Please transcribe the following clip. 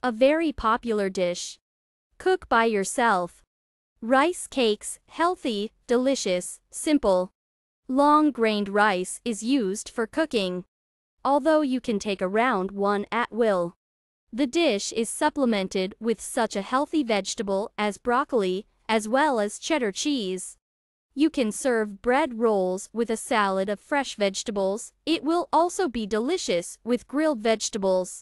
A very popular dish. Cook by yourself. Rice cakes, healthy, delicious, simple. Long-grained rice is used for cooking. Although you can take around one at will. The dish is supplemented with such a healthy vegetable as broccoli, as well as cheddar cheese. You can serve bread rolls with a salad of fresh vegetables. It will also be delicious with grilled vegetables.